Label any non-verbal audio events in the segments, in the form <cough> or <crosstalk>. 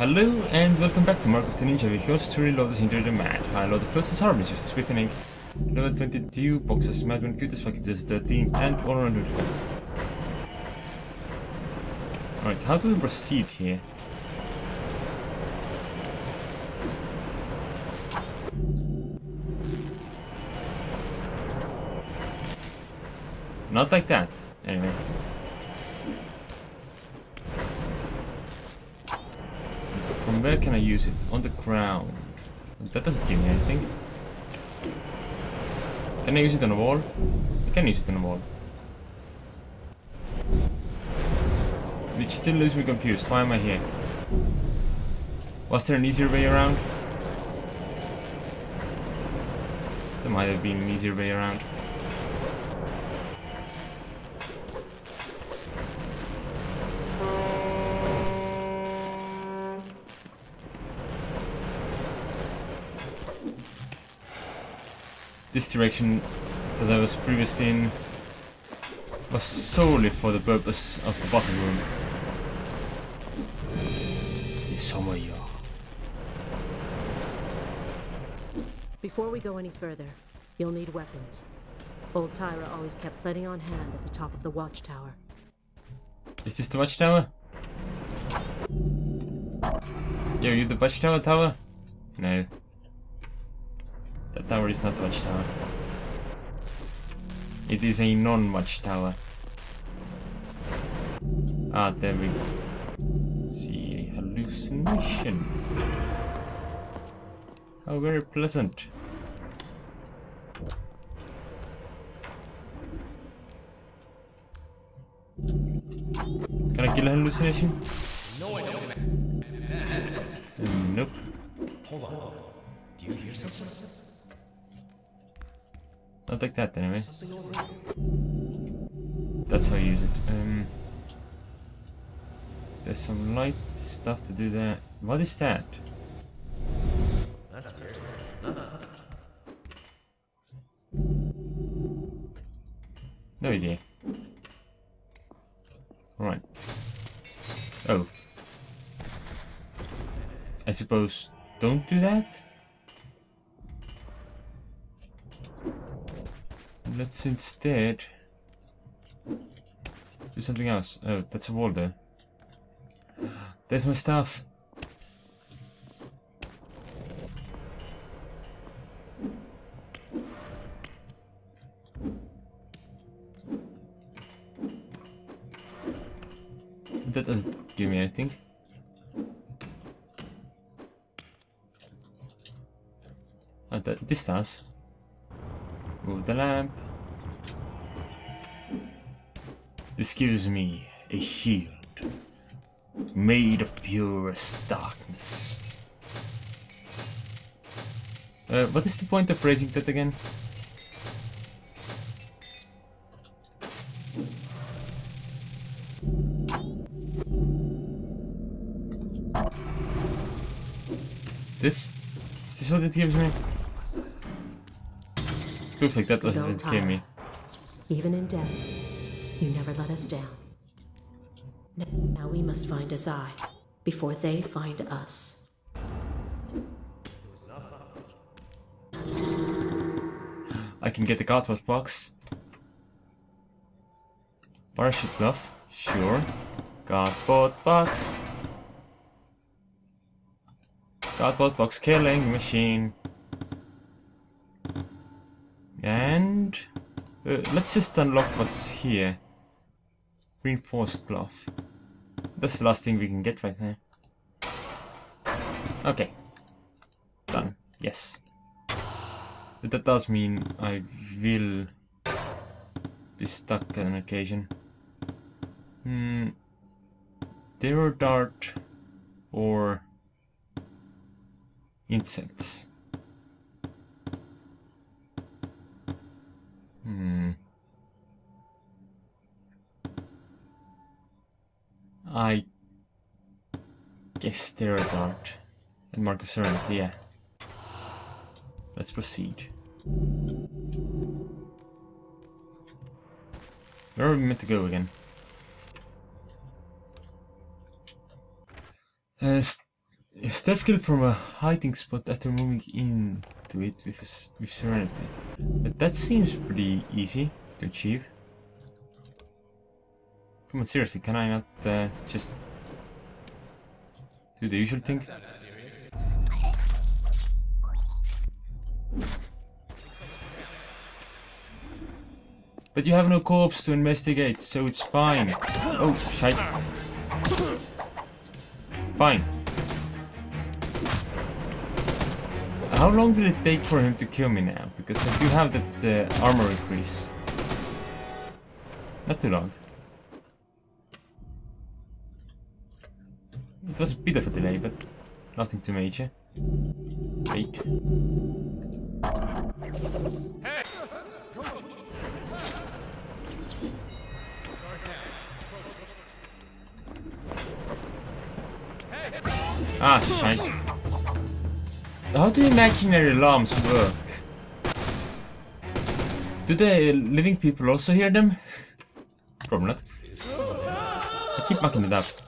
Hello and welcome back to Mark of the Ninja with yours Lord Andres Indoril the mad. I load the closest army shift Swiftning. Level 22 boxes, Madman, cute as fuck it is 13 and 100. Alright, how do we proceed here? Not like that. Anyway. From where can I use it? On the ground. That doesn't give me anything. Can I use it on a wall? I can use it on a wall. Which still leaves me confused. Why am I here? Was there an easier way around? There might have been an easier way around. This direction that I was previously in was solely for the purpose of the bottom room. Isomoyo. Before we go any further, you'll need weapons. Old Tyra always kept plenty on hand at the top of the watchtower. Is this the watchtower? Yo, you the watchtower tower? No. That tower is not watchtower. It is a non-watchtower. Ah, there we go. See, a hallucination. How very pleasant. Can I kill a hallucination? No, I don't. Nope. Hold on. Do you hear something? Not like that anyway. That's how you use it. Um, there's some light stuff to do that. What is that? That's weird. No idea. Right. Oh. I suppose don't do that? Let's instead do something else. Oh, that's a wall there. There's my stuff. That doesn't give me anything. Oh, that, this does. Move the lamp. This gives me a shield made of purest darkness. Uh, what is the point of raising that again? This? Is this what it gives me? Looks like that doesn't kill me. Even in death, never let us down. Now we must find Azai before they find us. I can get the cardboard box. Parachute glove, sure. Cardboard box. Cardboard box killing machine. And uh, let's just unlock what's here. Reinforced glove. That's the last thing we can get right now. Okay. Done. Yes. But that does mean I will be stuck on occasion. Hmm. Terror dart or insects. Guess they're a dart. And Mark of Serenity, yeah. Let's proceed. Where are we meant to go again? Uh, Stealth kill from a hiding spot after moving into it with, with Serenity. But that seems pretty easy to achieve. Come on, seriously, can I not uh, just do the usual thing? But you have no corpse to investigate, so it's fine. Oh. Fine. How long did it take for him to kill me now? Because I do have that uh, armor increase. Not too long. Was a bit of a delay, but nothing too major. Wait. Ah, shite. How do imaginary alarms work? Do the living people also hear them? Probably not. I keep mucking it up.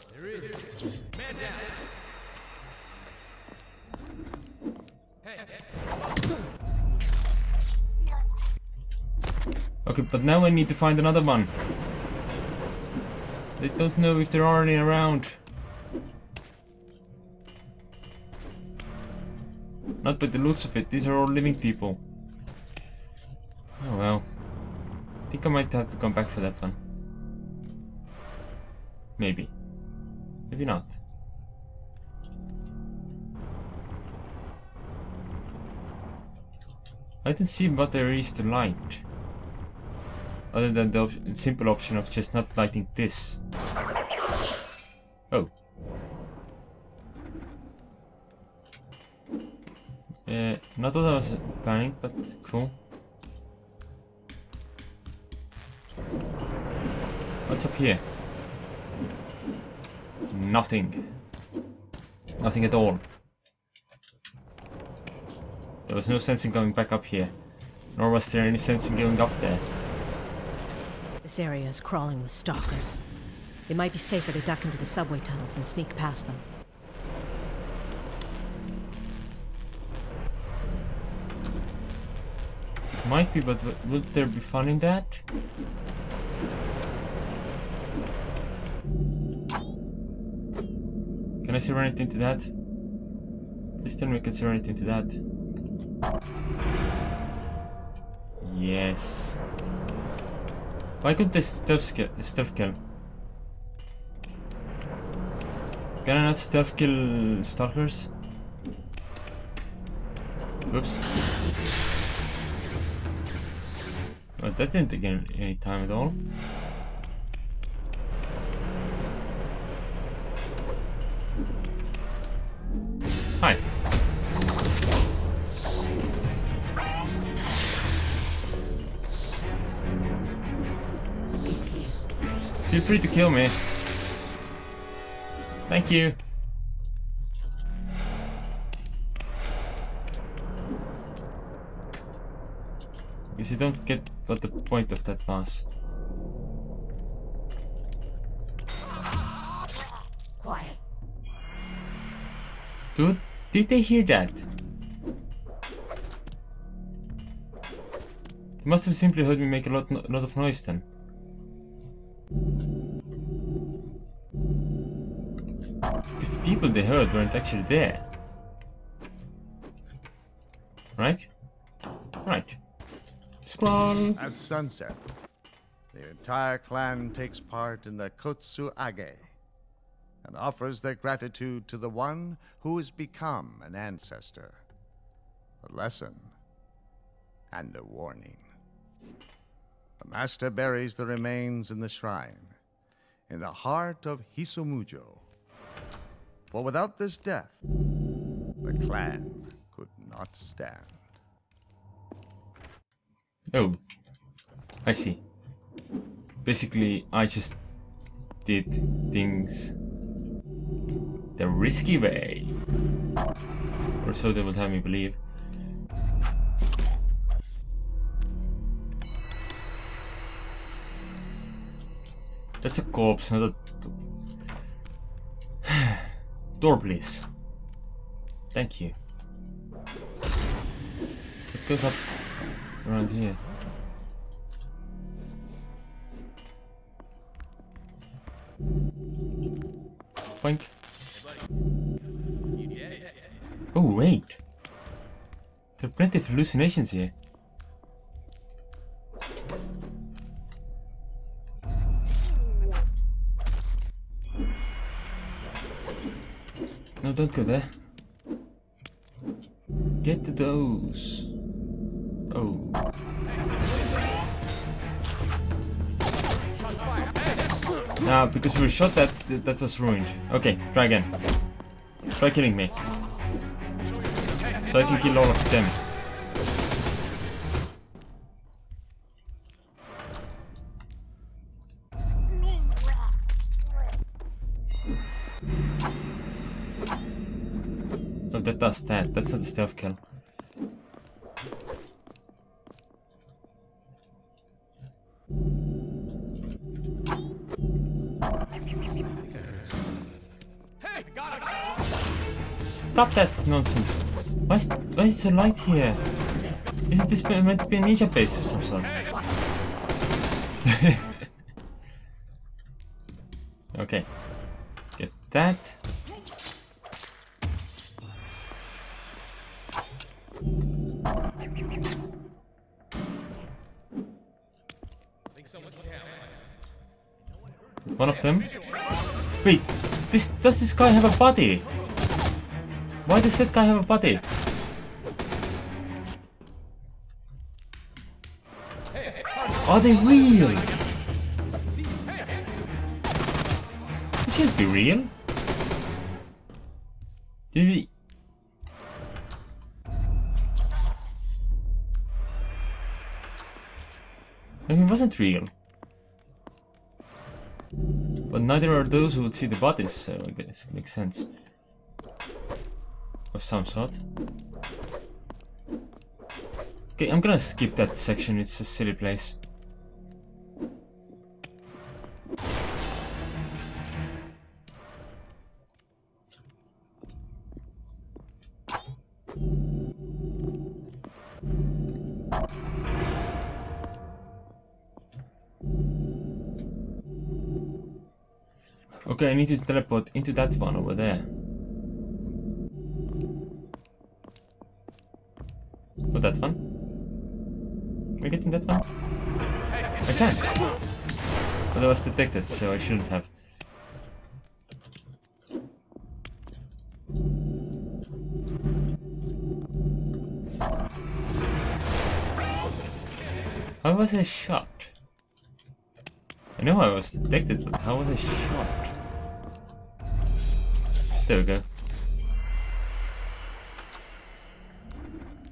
But now I need to find another one. They don't know if there are any around. Not by the looks of it, these are all living people. Oh well. I think I might have to come back for that one. Maybe. Maybe not. I don't see what there is to light. Other than the op simple option of just not lighting this. Oh. Uh, not what I was planning, but cool. What's up here? Nothing. Nothing at all. There was no sense in going back up here. Nor was there any sense in going up there. This area is crawling with stalkers. It might be safer to duck into the subway tunnels and sneak past them. Might be, but would there be fun in that? Can I see anything to that? Please tell me I can see anything to that. Yes. Why couldn't this stealth kill? Stealth kill? Can I not stealth kill stalkers? Oops. But oh, that didn't take any time at all. Hi. Feel free to kill me. Thank you. Because you don't get what the point of that was. Quiet. Dude, did they hear that? They must have simply heard me make a lot, lot of noise then. People they heard weren't actually there. Right? Right. Scroll. At sunset, the entire clan takes part in the Kotsu Age and offers their gratitude to the one who has become an ancestor. A lesson and a warning. The master buries the remains in the shrine, in the heart of Hisomujo. For without this death, the clan could not stand. Oh, I see. Basically, I just did things the risky way. Or so they would have me believe. That's a corpse, not a... Door, please. Thank you. It goes up around here. Boink. Oh, wait. There are plenty of hallucinations here. Don't go there. Get to those. Oh. Nah, because we were shot that that was ruined. Okay, try again. Try killing me. So I can kill all of them. No, that does that. That's not a stealth kill. Stop that nonsense. Why is, why is so light here? Isn't this meant to be a ninja base of some sort? <laughs> okay. Get that. One of them. Wait, this does this guy have a body? Why does that guy have a body? Are they real? They should be real. Did we... Mean, it wasn't real. But neither are those who would see the bodies, so I guess it makes sense. Of some sort. Okay, I'm gonna skip that section, it's a silly place. Okay, I need to teleport into that one over there. Oh, that one? Can I get in that one? I can! But I was detected, so I shouldn't have. How was I shot? I know I was detected, but how was I shot? There we go.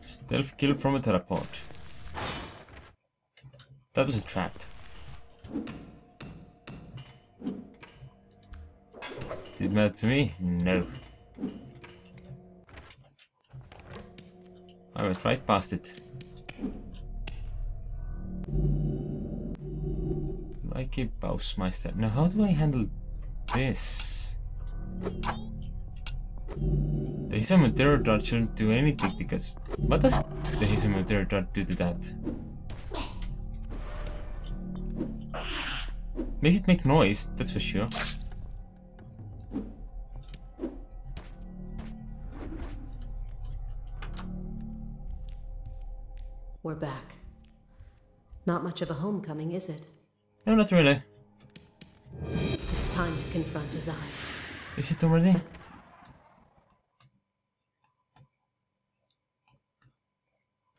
Stealth kill from a teleport. That was a trap. Did it matter to me? No. I went right past it. Like a Bausmeister. Now how do I handle this? The Dart shouldn't do anything because... What does the Dart do to that? Makes it make noise, that's for sure. We're back. Not much of a homecoming, is it? No, not really. It's time to confront Azai. Is it already?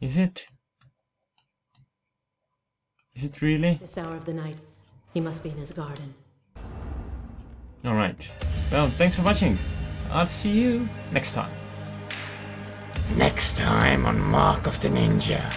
Is it? Is it really? This hour of the night, he must be in his garden. Alright. Well, thanks for watching. I'll see you next time. Next time on Mark of the Ninja.